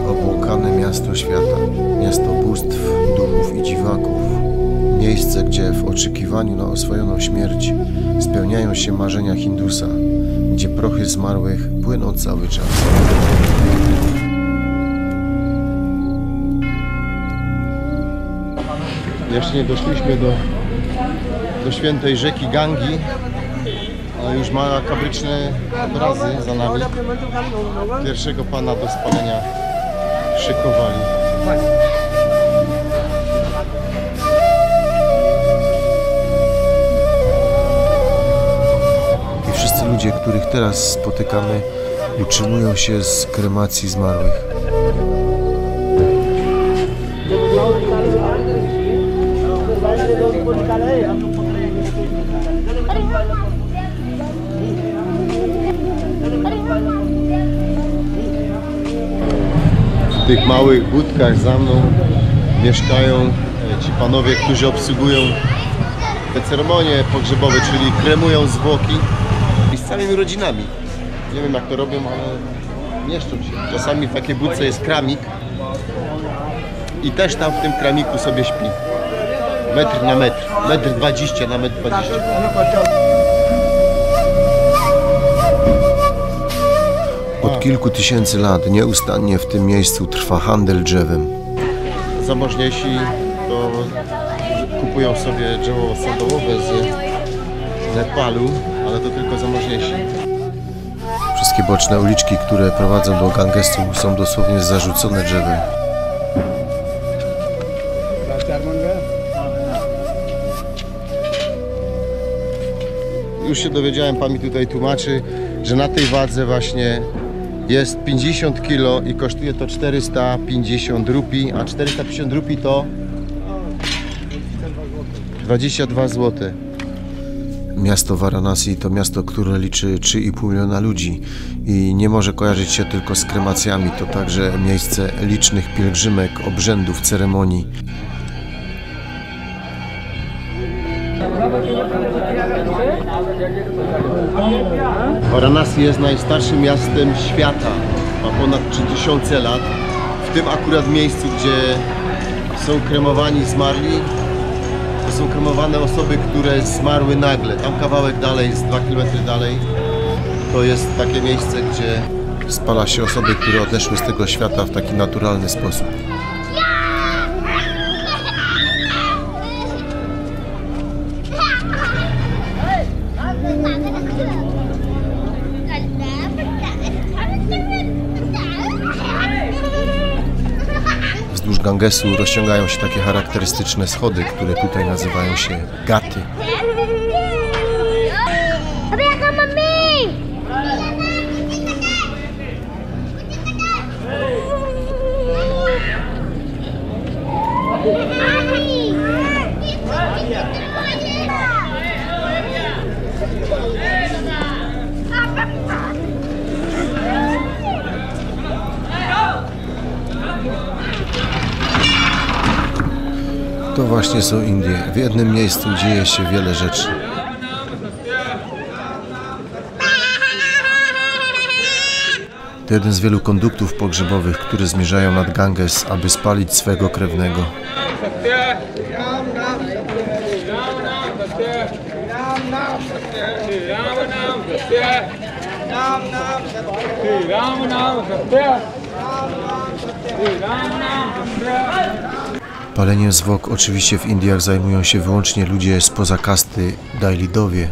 obłąkane miasto świata. Miasto bóstw, duchów i dziwaków. Miejsce, gdzie w oczekiwaniu na oswojoną śmierć spełniają się marzenia Hindusa, gdzie prochy zmarłych płyną cały czas. Jeszcze nie doszliśmy do, do świętej rzeki Gangi, ale już makabryczne obrazy za nami. Pierwszego pana do spalenia szykowali. I wszyscy ludzie, których teraz spotykamy, utrzymują się z kremacji zmarłych. Tych małych budkach za mną mieszkają e, ci panowie, którzy obsługują te ceremonie pogrzebowe, czyli kremują zwłoki i z całymi rodzinami. Nie wiem jak to robią, ale mieszczą się. Czasami w takiej budce jest kramik i też tam w tym kramiku sobie śpi. Metr na metr, metr 20 na metr 20. kilku tysięcy lat nieustannie w tym miejscu trwa handel drzewem. Zamożniejsi to kupują sobie drzewo sandałowe z Nepalu, ale to tylko zamożniejsi. Wszystkie boczne uliczki, które prowadzą do Gangesu są dosłownie zarzucone drzewem. Już się dowiedziałem, pan mi tutaj tłumaczy, że na tej wadze właśnie jest 50 kg i kosztuje to 450 rupii, a 450 rupii to 22 zł. Miasto Varanasi to miasto, które liczy 3,5 miliona ludzi i nie może kojarzyć się tylko z kremacjami. To także miejsce licznych pielgrzymek, obrzędów, ceremonii. Varanasi jest najstarszym miastem świata. Ma ponad 3000 lat. W tym akurat miejscu, gdzie są kremowani zmarli, to są kremowane osoby, które zmarły nagle. Tam kawałek dalej, z 2 km dalej, to jest takie miejsce, gdzie spala się osoby, które odeszły z tego świata w taki naturalny sposób. Gangesu rozciągają się takie charakterystyczne schody, które tutaj nazywają się gaty. właśnie są Indie. W jednym miejscu dzieje się wiele rzeczy. To jeden z wielu konduktów pogrzebowych, które zmierzają nad Ganges, aby spalić swego krewnego. Ram Paleniem zwłok oczywiście w Indiach zajmują się wyłącznie ludzie spoza kasty Dailidowie.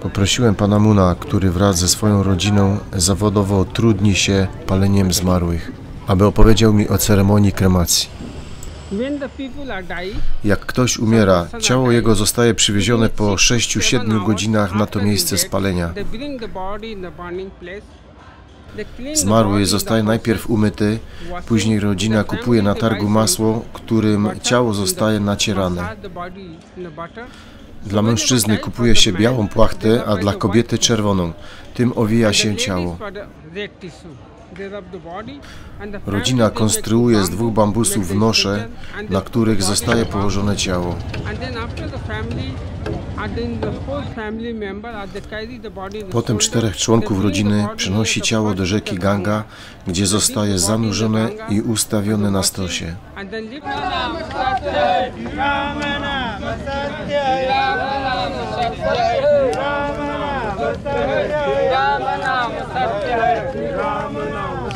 Poprosiłem pana Muna, który wraz ze swoją rodziną zawodowo trudni się paleniem zmarłych, aby opowiedział mi o ceremonii kremacji. Jak ktoś umiera, ciało jego zostaje przywiezione po 6-7 godzinach na to miejsce spalenia. Zmarły zostaje najpierw umyty, później rodzina kupuje na targu masło, którym ciało zostaje nacierane. Dla mężczyzny kupuje się białą płachtę, a dla kobiety czerwoną. Tym owija się ciało. Rodzina konstruuje z dwóch bambusów nosze, na których zostaje położone ciało. Potem czterech członków rodziny przenosi ciało do rzeki Ganga, gdzie zostaje zanurzone i ustawione na stosie. And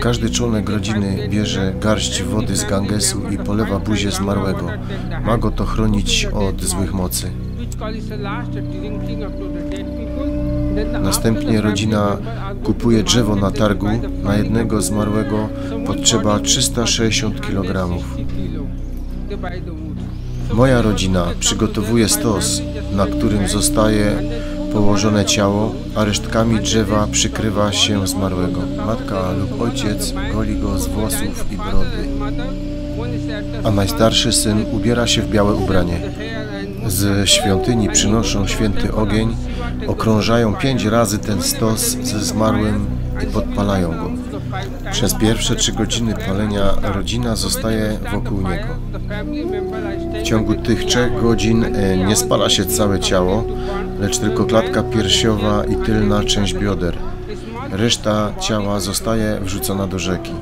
Każdy członek rodziny bierze garść wody z Gangesu i polewa buzię zmarłego. Ma go to chronić od złych mocy. Następnie rodzina kupuje drzewo na targu. Na jednego zmarłego potrzeba 360 kg. Moja rodzina przygotowuje stos, na którym zostaje położone ciało, a resztkami drzewa przykrywa się zmarłego. Matka lub ojciec goli go z włosów i brody, a najstarszy syn ubiera się w białe ubranie. Z świątyni przynoszą święty ogień, okrążają pięć razy ten stos ze zmarłym i podpalają go. Przez pierwsze trzy godziny palenia rodzina zostaje wokół niego. W ciągu tych trzech godzin e, nie spala się całe ciało, lecz tylko klatka piersiowa i tylna część bioder. Reszta ciała zostaje wrzucona do rzeki.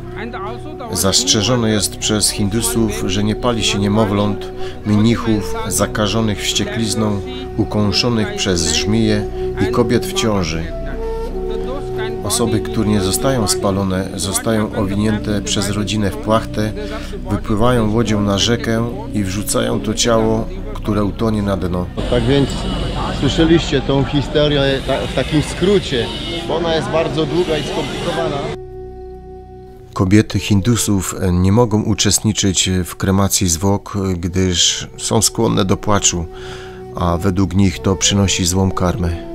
Zastrzeżone jest przez Hindusów, że nie pali się niemowląt, mnichów zakażonych wścieklizną, ukąszonych przez żmije i kobiet w ciąży. Osoby, które nie zostają spalone, zostają owinięte przez rodzinę w płachtę, wypływają łodzią na rzekę i wrzucają to ciało, które utonie na dno. Tak więc słyszeliście tą historię w takim skrócie, bo ona jest bardzo długa i skomplikowana. Kobiety Hindusów nie mogą uczestniczyć w kremacji zwłok, gdyż są skłonne do płaczu, a według nich to przynosi złą karmę.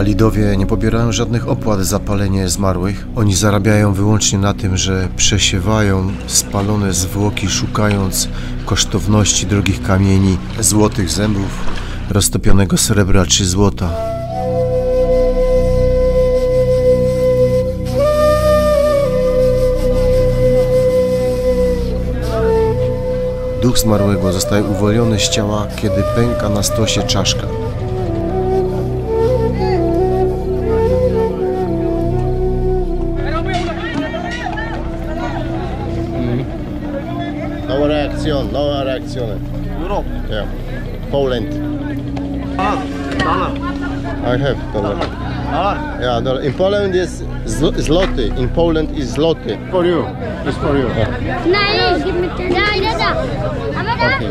Dalidowie nie pobierają żadnych opłat za palenie zmarłych. Oni zarabiają wyłącznie na tym, że przesiewają spalone zwłoki, szukając kosztowności drogich kamieni, złotych zębów, roztopionego srebra czy złota. Duch zmarłego zostaje uwolniony z ciała, kiedy pęka na stosie czaszka. Yeah. Poland. Dollar. I have dollar. Dollar. Yeah, dollar. In Poland is zloty. In Poland is zloty. For you. It's for you. Yeah. Nice. Give me ten. No, yeah, yeah. Okay.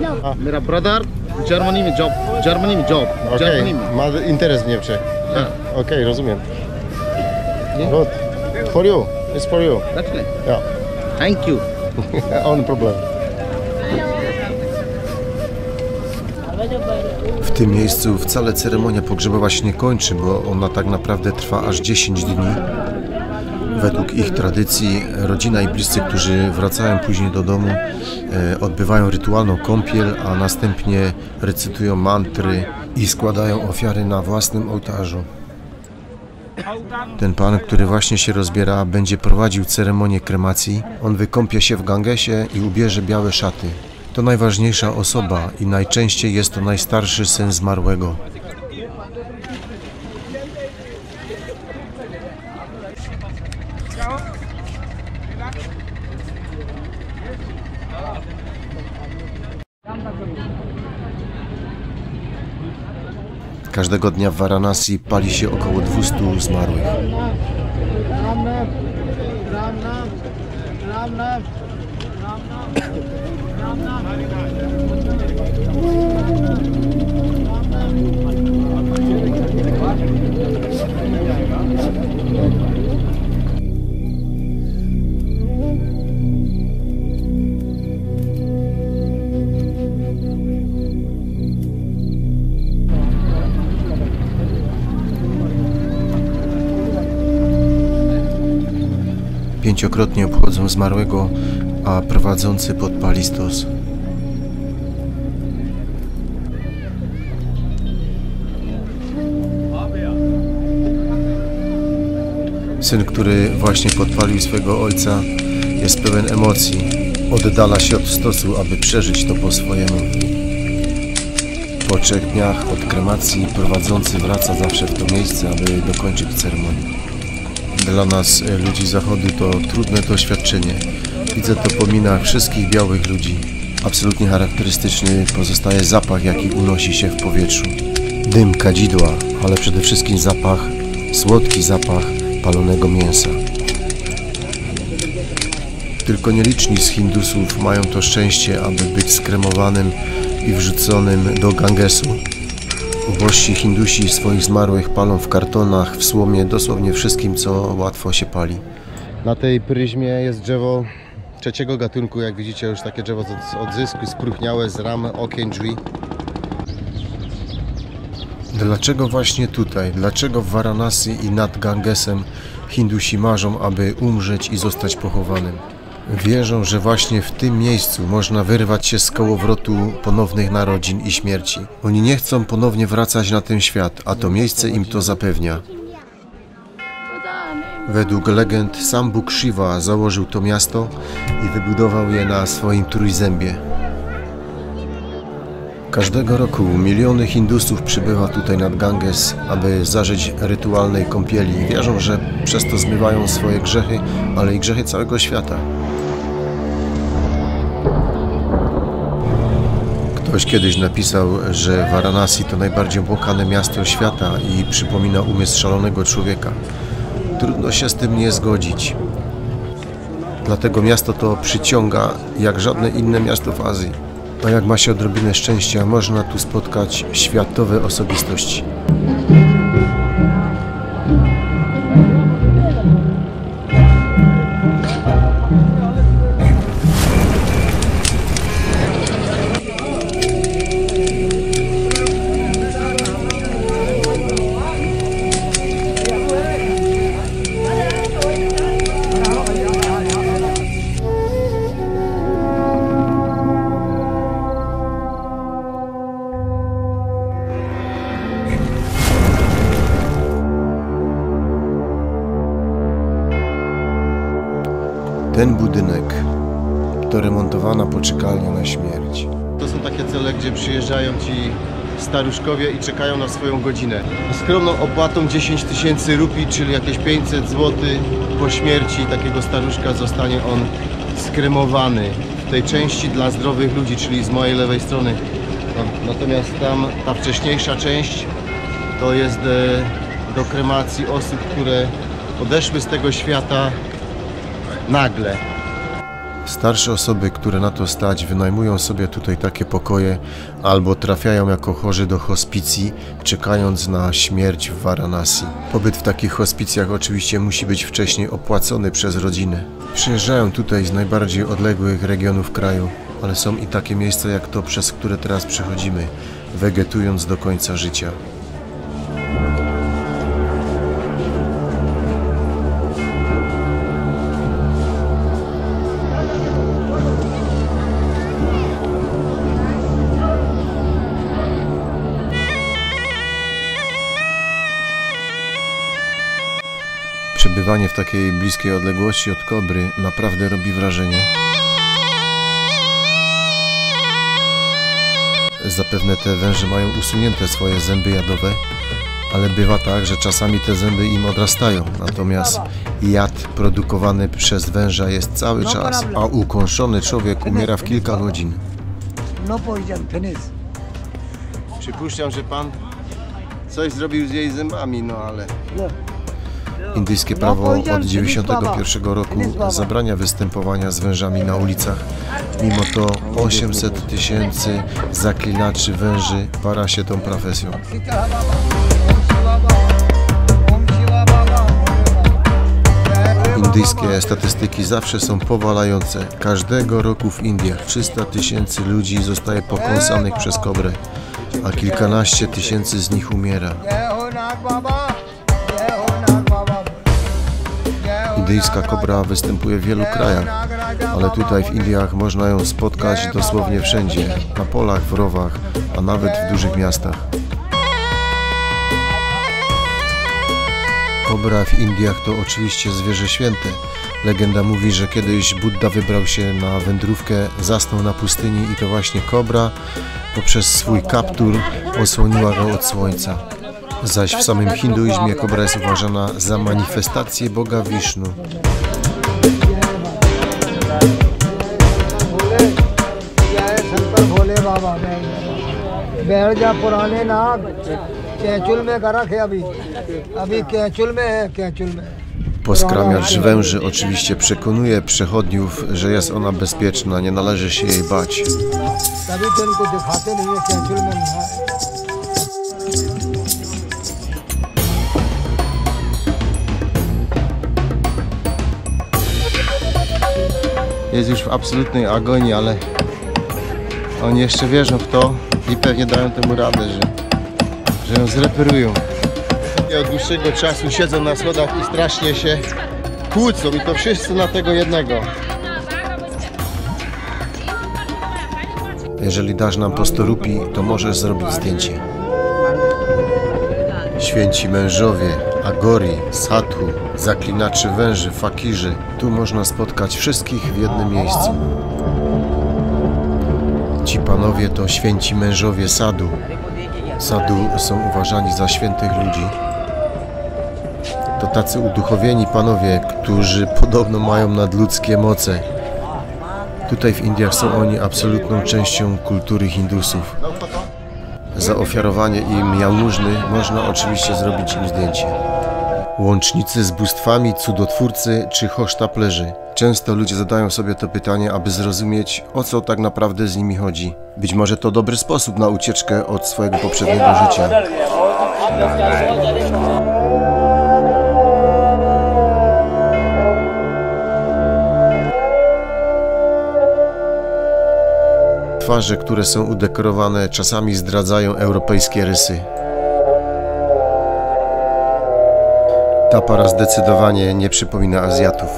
No. Ah. Brother Germany mi job. Germany mi job. Okay. Germany mi. Ma interes w Niemczech. Yeah. Tak. Okay, rozumiem. Yeah. Good. For you. It's for you. Definitely. Yeah. Thank you. On problem. Tym miejscu wcale ceremonia pogrzebowa się nie kończy, bo ona tak naprawdę trwa aż 10 dni. Według ich tradycji rodzina i bliscy, którzy wracają później do domu, e, odbywają rytualną kąpiel, a następnie recytują mantry i składają ofiary na własnym ołtarzu. Ten pan, który właśnie się rozbiera, będzie prowadził ceremonię kremacji. On wykąpie się w Gangesie i ubierze białe szaty. To najważniejsza osoba i najczęściej jest to najstarszy syn zmarłego. Każdego dnia w Varanasi pali się około 200 zmarłych. Pięciokrotnie obchodzą zmarłego, a prowadzący podpali stos. Syn, który właśnie podpalił swego ojca, jest pełen emocji. Oddala się od stosu, aby przeżyć to po swojemu. Po trzech dniach od kremacji prowadzący wraca zawsze w to miejsce, aby dokończyć ceremonię. Dla nas, e, ludzi zachodu, to trudne doświadczenie. Widzę to po minach wszystkich białych ludzi. Absolutnie charakterystyczny pozostaje zapach, jaki unosi się w powietrzu. Dym kadzidła, ale przede wszystkim zapach, słodki zapach palonego mięsa. Tylko nieliczni z Hindusów mają to szczęście, aby być skremowanym i wrzuconym do Gangesu. Ubożsi Hindusi swoich zmarłych palą w kartonach, w słomie, dosłownie wszystkim, co łatwo się pali. Na tej pryzmie jest drzewo trzeciego gatunku, jak widzicie już takie drzewo z odzysku, spróchniałe z ram, okien, drzwi. Dlaczego właśnie tutaj? Dlaczego w Varanasi i nad Gangesem Hindusi marzą, aby umrzeć i zostać pochowanym? Wierzą, że właśnie w tym miejscu można wyrwać się z kołowrotu ponownych narodzin i śmierci. Oni nie chcą ponownie wracać na ten świat, a to miejsce im to zapewnia. Według legend sam Bóg Shiva założył to miasto i wybudował je na swoim trójzębie. Każdego roku miliony Hindusów przybywa tutaj nad Ganges, aby zażyć rytualnej kąpieli. Wierzą, że przez to zmywają swoje grzechy, ale i grzechy całego świata. Ktoś kiedyś napisał, że Varanasi to najbardziej obłokane miasto świata i przypomina umysł szalonego człowieka. Trudno się z tym nie zgodzić. Dlatego miasto to przyciąga jak żadne inne miasto w Azji. A jak ma się odrobinę szczęścia, można tu spotkać światowe osobistości. Ten budynek to remontowana poczekalnia na śmierć. To są takie cele, gdzie przyjeżdżają ci staruszkowie i czekają na swoją godzinę. Skromną opłatą 10 tysięcy rupii, czyli jakieś 500 zł po śmierci takiego staruszka zostanie on skremowany w tej części dla zdrowych ludzi, czyli z mojej lewej strony. No, natomiast tam ta wcześniejsza część to jest e, do kremacji osób, które odeszły z tego świata nagle. Starsze osoby, które na to stać, wynajmują sobie tutaj takie pokoje albo trafiają jako chorzy do hospicji, czekając na śmierć w Varanasi. Pobyt w takich hospicjach oczywiście musi być wcześniej opłacony przez rodzinę. Przyjeżdżają tutaj z najbardziej odległych regionów kraju, ale są i takie miejsca jak to, przez które teraz przechodzimy, wegetując do końca życia. Przebywanie w takiej bliskiej odległości od kobry naprawdę robi wrażenie. Zapewne te węże mają usunięte swoje zęby jadowe, ale bywa tak, że czasami te zęby im odrastają. Natomiast jad produkowany przez węża jest cały czas, a ukąszony człowiek umiera w kilka godzin. No finish. Przypuszczam, że pan coś zrobił z jej zębami, no ale Indyjskie prawo od 1991 roku zabrania występowania z wężami na ulicach. Mimo to 800 tysięcy zaklinaczy węży para się tą profesją. Indyjskie statystyki zawsze są powalające. Każdego roku w Indiach 300 tysięcy ludzi zostaje pokąsanych przez kobrę, a kilkanaście tysięcy z nich umiera. Indyjska kobra występuje w wielu krajach, ale tutaj w Indiach można ją spotkać dosłownie wszędzie, na polach, w rowach, a nawet w dużych miastach. Kobra w Indiach to oczywiście zwierzę święte. Legenda mówi, że kiedyś Buddha wybrał się na wędrówkę, zasnął na pustyni i to właśnie kobra poprzez swój kaptur osłoniła go od słońca Zaś w samym hinduizmie kobra jest uważana za manifestację Boga Wisznu. भोले जय शंकर भोले बाबा बैठ जा पुराने नाग कैचुल में का रखे अभी अभी कैचुल में है कैचुल में Poskramiacz węży oczywiście przekonuje przechodniów, że jest ona bezpieczna, nie należy się jej bać. Jest już w absolutnej agonii, ale oni jeszcze wierzą w to i pewnie dają temu radę, że, że ją zreperują. I od dłuższego czasu siedzą na schodach i strasznie się kłócą i to wszyscy na tego jednego. Jeżeli dasz nam po 100 rupi, to możesz zrobić zdjęcie. Święci mężowie, agori, sadhu, zaklinaczy węży, fakirzy. Tu można spotkać wszystkich w jednym miejscu. Ci panowie to święci mężowie sadu. Sadu są uważani za świętych ludzi. To tacy uduchowieni panowie, którzy podobno mają nadludzkie moce. Tutaj w Indiach są oni absolutną częścią kultury Hindusów. Za ofiarowanie im jałmużny można oczywiście zrobić im zdjęcie. Łącznicy z bóstwami, cudotwórcy czy hosztaplerzy. Często ludzie zadają sobie to pytanie, aby zrozumieć, o co tak naprawdę z nimi chodzi. Być może to dobry sposób na ucieczkę od swojego poprzedniego życia. Twarze, które są udekorowane, czasami zdradzają europejskie rysy. Ta para zdecydowanie nie przypomina Azjatów.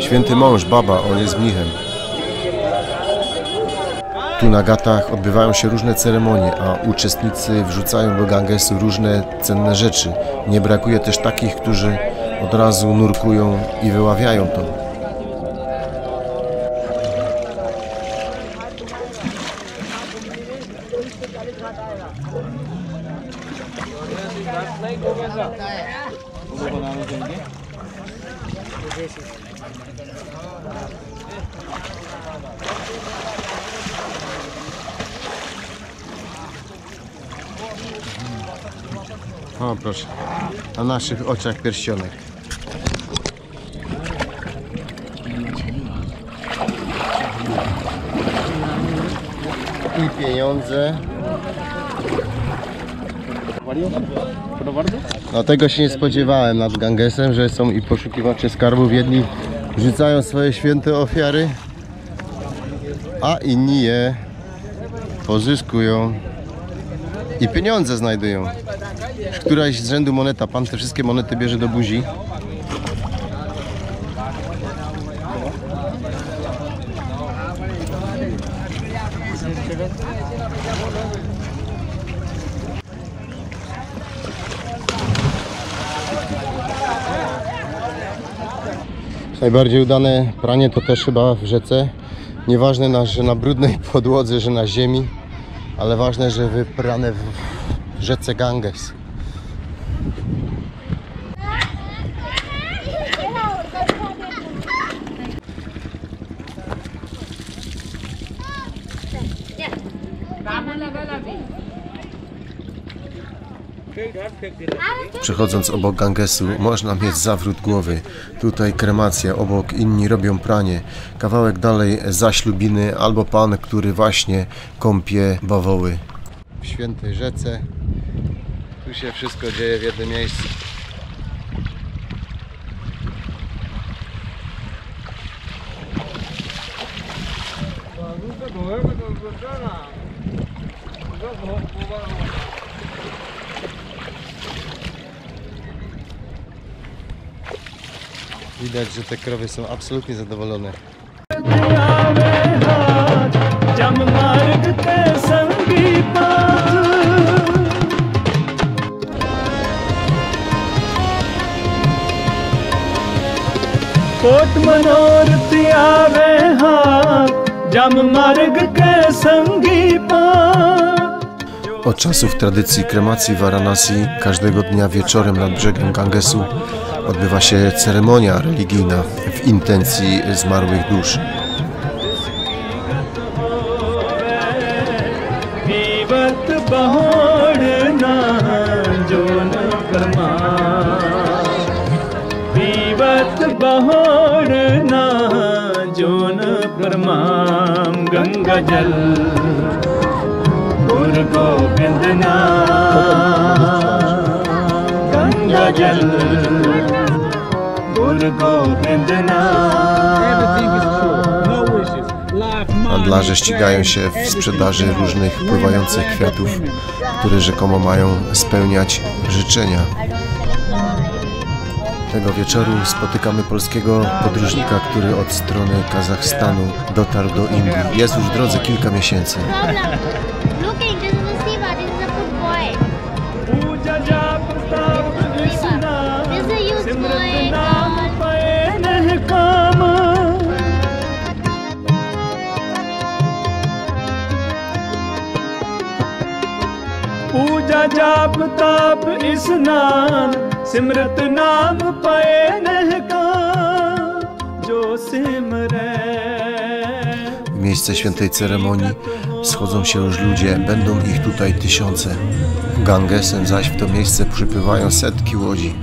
Święty mąż, baba, on jest mnichem. Tu na Gatach odbywają się różne ceremonie, a uczestnicy wrzucają do Gangesu różne cenne rzeczy. Nie brakuje też takich, którzy od razu nurkują i wyławiają to. O proszę, na naszych oczach pierścionek. I pieniądze. No tego się nie spodziewałem nad Gangesem, że są i poszukiwacze skarbów. Jedni rzucają swoje święte ofiary, a inni je pozyskują i pieniądze znajdują. Któraś z rzędu moneta. Pan te wszystkie monety bierze do buzi. Najbardziej udane pranie to też chyba w rzece. Nieważne, że na brudnej podłodze, że na ziemi, ale ważne, że wyprane w rzece Ganges. Przechodząc obok Gangesu można mieć zawrót głowy. Tutaj kremacja, obok inni robią pranie. Kawałek dalej zaślubiny albo pan, który właśnie kąpie bawoły. W świętej rzece. Tu się wszystko dzieje w jednym miejscu. Widać, że te krowy są absolutnie zadowolone. कोट मनोरथ आवे हाथ जम मार्ग के संगी path Od czasów tradycji kremacji w Varanasi każdego dnia wieczorem nad brzegiem Gangesu odbywa się ceremonia religijna w intencji zmarłych dusz. Ganga जल गुरु गोविंद नाम गंगा जल गुरु गोविंद Everything is नाम true. No wishes. Life, money, Handlarze ścigają się w sprzedaży różnych pływających kwiatów, które rzekomo mają spełniać życzenia. Tego wieczoru spotykamy polskiego podróżnika, który od strony Kazachstanu dotarł do Indii. Jest już w drodze kilka miesięcy. Problem. Looking, this is a Siva, this is a good boy. पूजा जाप ताप विसना This is a youth Simrat boy. नाम God. पाए नह काम पूजा जाप ताप स्नान सिमरत नाम पाए नह काम जो सिमरे W miejsce świętej ceremonii schodzą się już ludzie, będą ich tutaj tysiące. Gangesem zaś w to miejsce przypływają setki łodzi.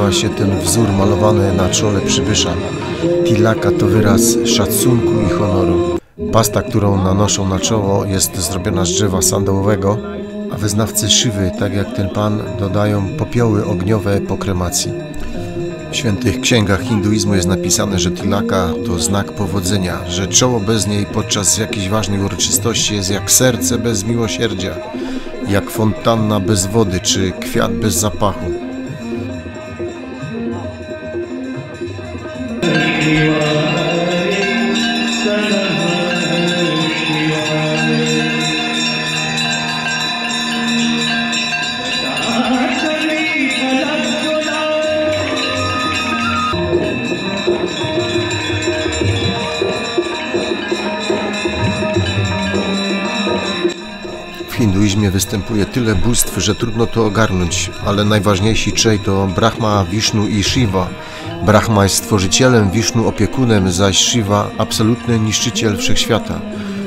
Nazywa się ten wzór malowany na czole przybysza. Tilaka to wyraz szacunku i honoru. Pasta, którą nanoszą na czoło jest zrobiona z drzewa sandałowego, a wyznawcy szywy, tak jak ten pan, dodają popioły ogniowe po kremacji. W świętych księgach hinduizmu jest napisane, że tilaka to znak powodzenia, że czoło bez niej podczas jakiejś ważnej uroczystości jest jak serce bez miłosierdzia, jak fontanna bez wody czy kwiat bez zapachu. you are. Występuje tyle bóstw, że trudno to ogarnąć, ale najważniejsi trzej to Brahma, Vishnu i Shiva. Brahma jest stworzycielem, Vishnu opiekunem, zaś Shiva absolutny niszczyciel wszechświata.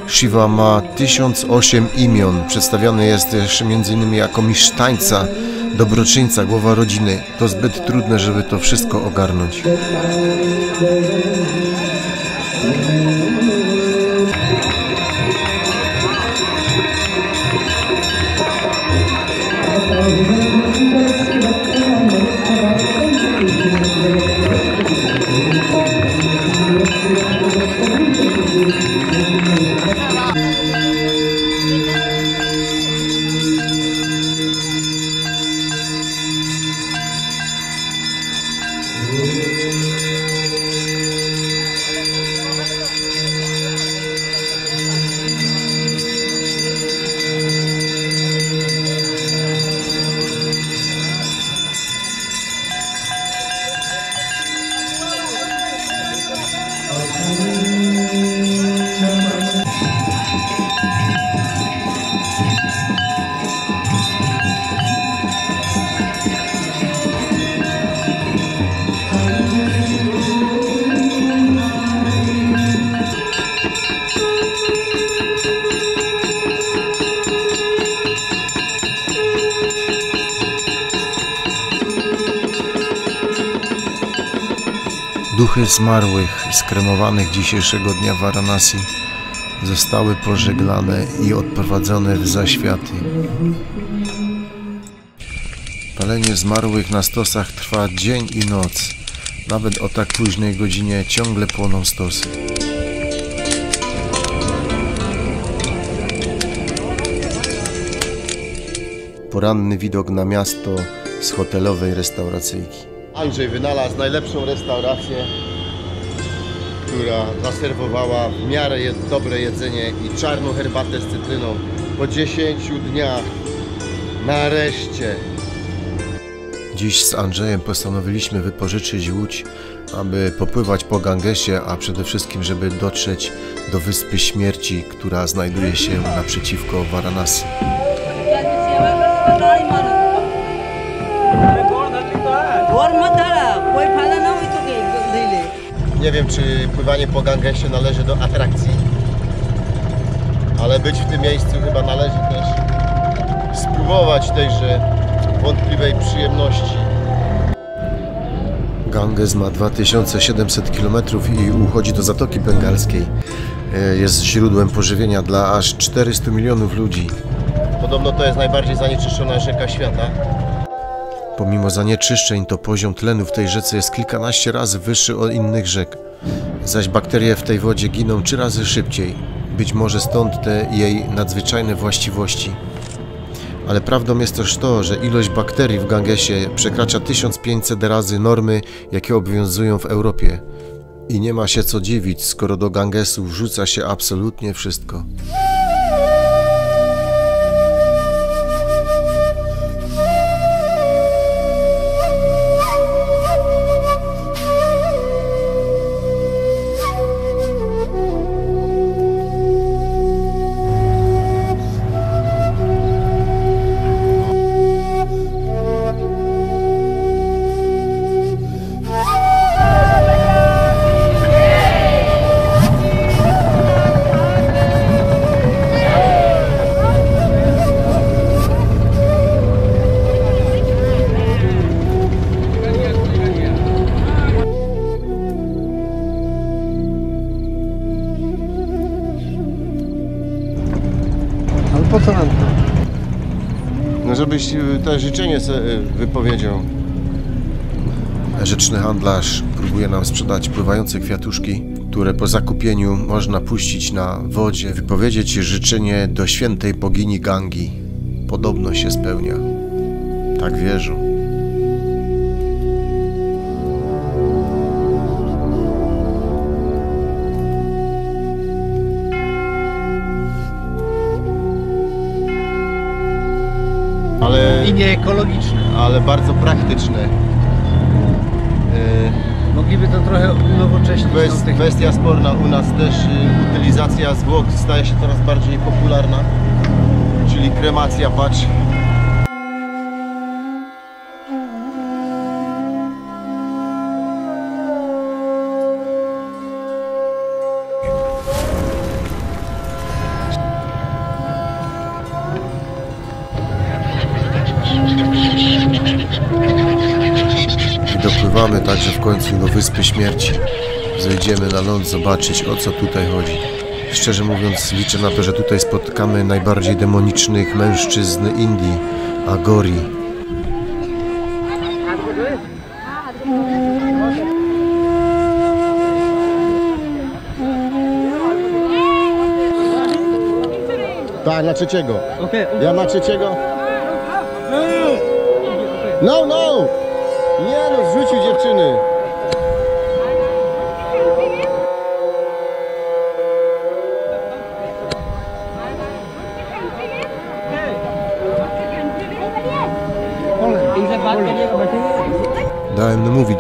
Shiva ma 1008 imion, przedstawiony jest też m.in. jako mistrz tańca, dobroczyńca, głowa rodziny. To zbyt trudne, żeby to wszystko ogarnąć. Duchy zmarłych, skremowanych dzisiejszego dnia w Varanasi zostały pożeglane i odprowadzone w zaświaty. Palenie zmarłych na stosach trwa dzień i noc. Nawet o tak późnej godzinie ciągle płoną stosy. Poranny widok na miasto z hotelowej restauracyjki. Andrzej wynalazł najlepszą restaurację, która zaserwowała w miarę dobre jedzenie i czarną herbatę z cytryną. Po 10 dniach nareszcie Dziś z Andrzejem postanowiliśmy wypożyczyć łódź, aby popływać po Gangesie, a przede wszystkim, żeby dotrzeć do Wyspy Śmierci, która znajduje się naprzeciwko Varanasi. Nie wiem, czy pływanie po Gangesie należy do atrakcji, ale być w tym miejscu chyba należy też spróbować tejże wątpliwej przyjemności. Ganges ma 2700 km i uchodzi do Zatoki Bengalskiej. E, Jest źródłem pożywienia dla aż 400 milionów ludzi. Podobno to jest najbardziej zanieczyszczona rzeka świata. Pomimo zanieczyszczeń, to poziom tlenu w tej rzece jest kilkanaście razy wyższy od innych rzek. Zaś bakterie w tej wodzie giną trzy razy szybciej. Być może stąd te jej nadzwyczajne właściwości. Ale prawdą jest też to, że ilość bakterii w Gangesie przekracza 1500 razy normy, jakie obowiązują w Europie. I nie ma się co dziwić, skoro do Gangesu wrzuca się absolutnie wszystko. Życzenie y, wypowiedział. Rzeczny handlarz próbuje nam sprzedać pływające kwiatuszki, które po zakupieniu można puścić na wodzie, wypowiedzieć życzenie do świętej bogini Gangi. Podobno się spełnia. Tak wierzą. I nieekologiczne. ale bardzo praktyczne. Y, Mogliby to trochę unowocześnić. Kwest, technikę. kwestia sporna u nas też y, utylizacja zwłok staje się coraz bardziej popularna. Czyli kremacja, patrz. Śmierci. Zejdziemy na ląd zobaczyć o co tutaj chodzi. Szczerze mówiąc liczę na to, że tutaj spotkamy najbardziej demonicznych mężczyzn Indii, Agori. Tak, na trzeciego. Ja na trzeciego. No, no! Nie no, zrzucił dziewczyny.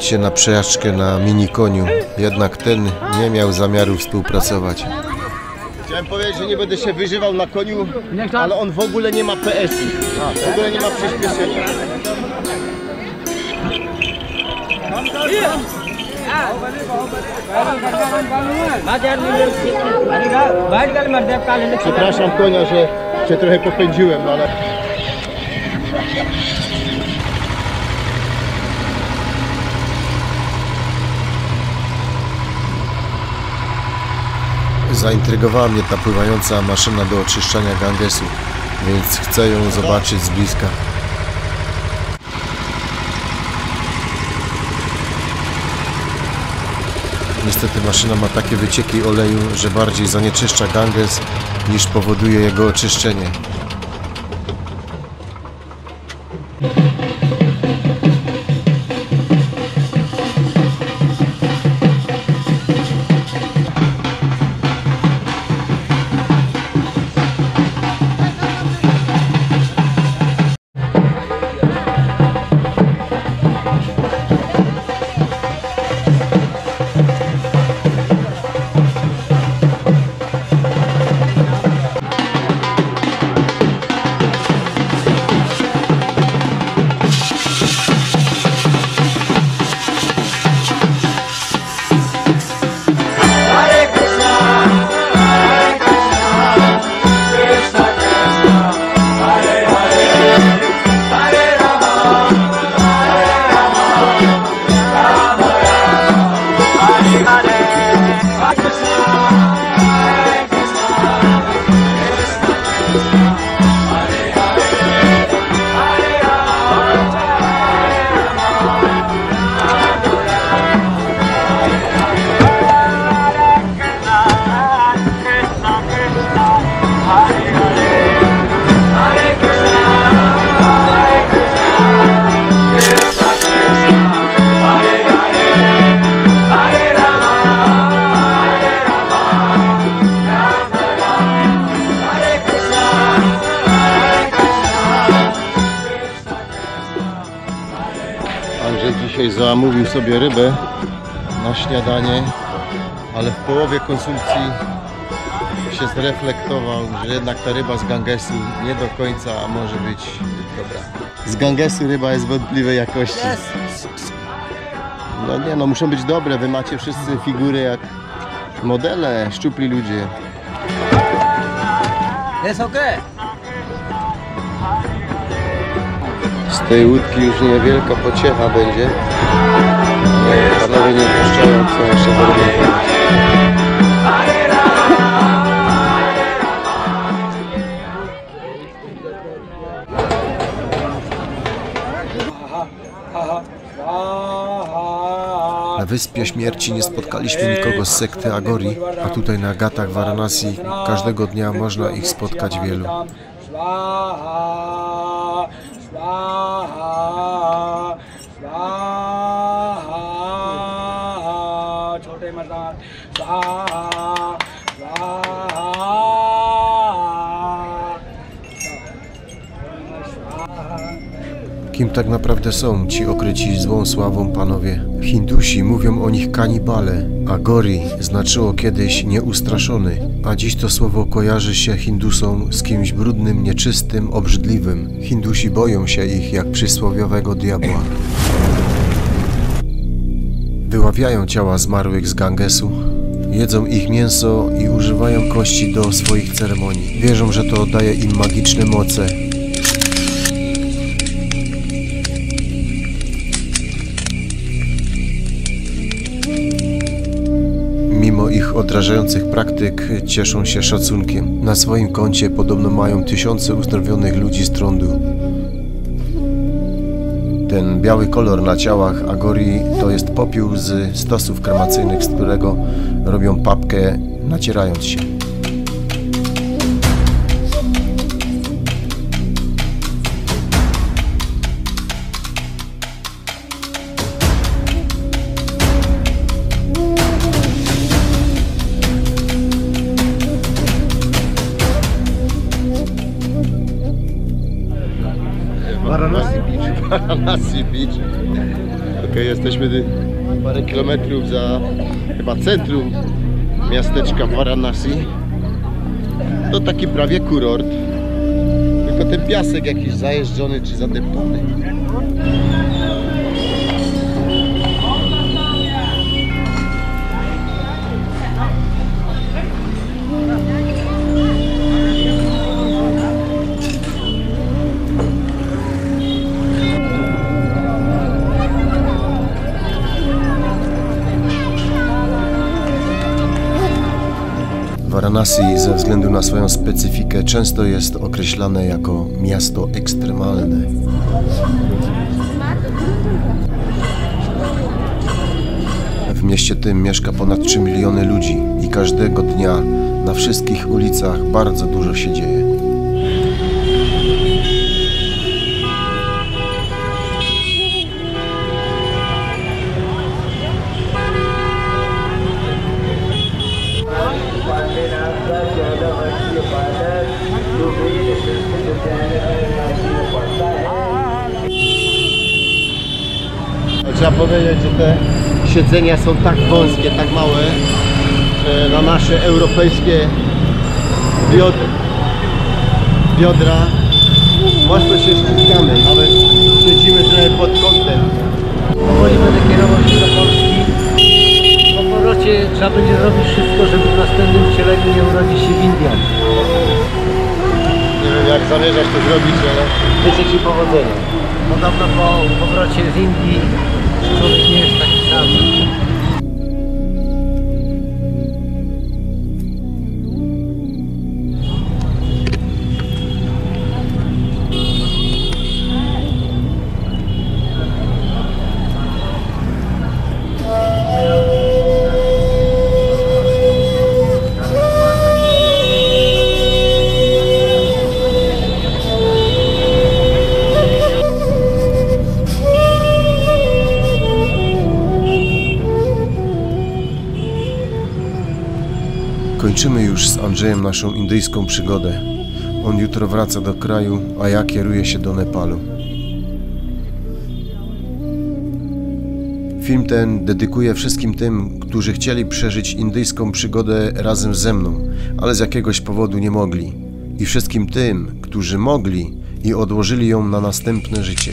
Się na przejażdżkę na mini koniu, jednak ten nie miał zamiaru współpracować. Chciałem powiedzieć, że nie będę się wyżywał na koniu, ale on w ogóle nie ma PS-u. W ogóle nie ma przyspieszenia. Przepraszam konia, że cię trochę popędziłem, ale... Zaintrygowała mnie ta pływająca maszyna do oczyszczania Gangesu, więc chcę ją zobaczyć z bliska. Niestety maszyna ma takie wycieki oleju, że bardziej zanieczyszcza Ganges niż powoduje jego oczyszczenie. Zamówił sobie rybę na śniadanie, ale w połowie konsumpcji się zreflektował, że jednak ta ryba z Gangesu nie do końca może być dobra. Z Gangesu ryba jest wątpliwej jakości. No nie no, muszą być dobre, wy macie wszyscy figury jak modele, szczupli ludzie. Jest okej. Z tej łódki już niewielka pociecha będzie. Panowie nie puszczają, co jeszcze do Na Wyspie Śmierci nie spotkaliśmy nikogo z sekty Agori, a tutaj na Gatach Varanasi każdego dnia można ich spotkać wielu. Swaha, swaha, Kim tak naprawdę są ci okryci złą sławą panowie? Hindusi mówią o nich kanibale, a gori znaczyło kiedyś nieustraszony, a dziś to słowo kojarzy się Hindusom z kimś brudnym, nieczystym, obrzydliwym. Hindusi boją się ich jak przysłowiowego diabła. Wyławiają ciała zmarłych z Gangesu, jedzą ich mięso i używają kości do swoich ceremonii. Wierzą, że to daje im magiczne moce. Mimo ich odrażających praktyk cieszą się szacunkiem. Na swoim koncie podobno mają tysiące uzdrowionych ludzi z trądu. Ten biały kolor na ciałach Agori to jest popiół z stosów kremacyjnych, z którego robią papkę nacierając się. Varanasi Beach. Okej, jesteśmy parę kilometrów za chyba centrum miasteczka Varanasi. To taki prawie kurort. Tylko ten piasek jakiś zajeżdżony czy zadeptany. Varanasi ze względu na swoją specyfikę często jest określane jako miasto ekstremalne. W mieście tym mieszka ponad 3 miliony ludzi i każdego dnia na wszystkich ulicach bardzo dużo się dzieje. Powiedzieć, że te siedzenia są tak wąskie, tak małe, że na nasze europejskie biodra, biodra mocno się ściskamy, nawet siedzimy trochę pod kątem. Powoli będę kierował się do Polski. Po powrocie trzeba będzie zrobić wszystko, żeby w następnym wcieleniu nie urodzić się w Indiach. Nie wiem jak zamierzasz to zrobić, ale Życzę Ci powodzenia. Podobno po powrocie z Indii człowiek nie Kończymy już z Andrzejem naszą indyjską przygodę. On jutro wraca do kraju, a ja kieruję się do Nepalu. Film ten dedykuję wszystkim tym, którzy chcieli przeżyć indyjską przygodę razem ze mną, ale z jakiegoś powodu nie mogli. I wszystkim tym, którzy mogli i odłożyli ją na następne życie.